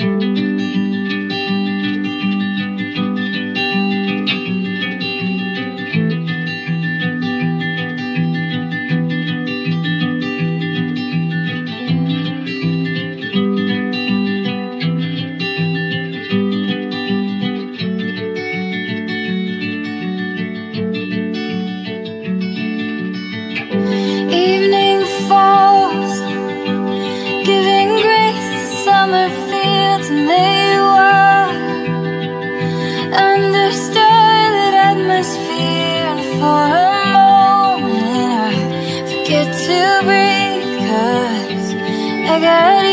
Evening I